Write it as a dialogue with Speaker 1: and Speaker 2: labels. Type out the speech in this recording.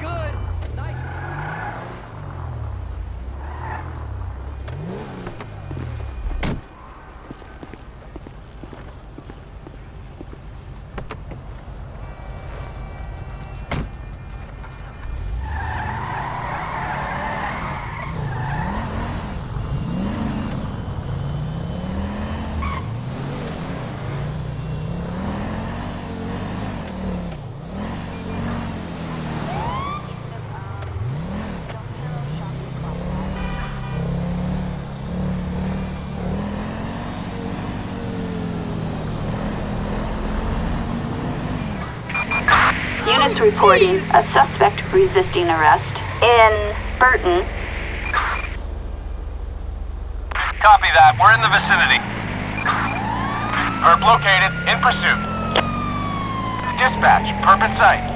Speaker 1: good. reporting a suspect resisting arrest in Burton.
Speaker 2: Copy that. We're in the vicinity. Herb located, in pursuit. Dispatch, perp in sight.